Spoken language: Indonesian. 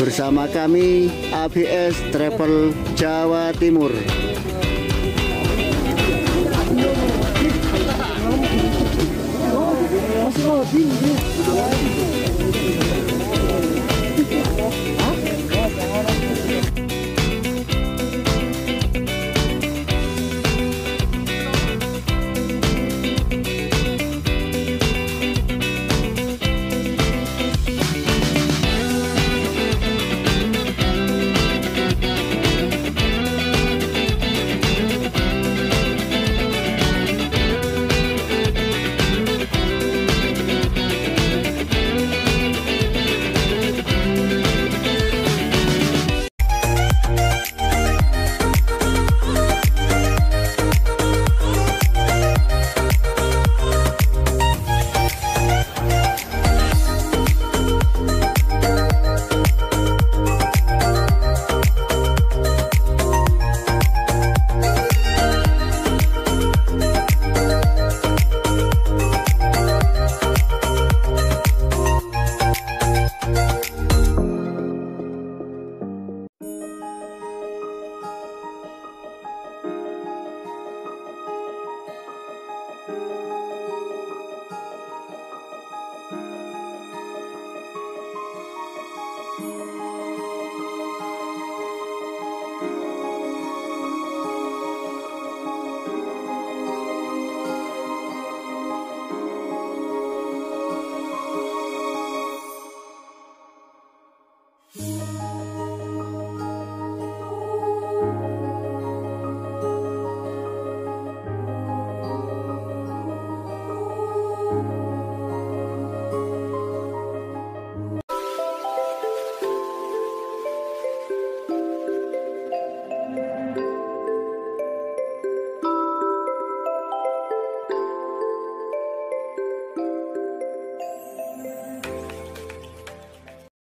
bersama kami ABS Travel Jawa Timur. Yeah.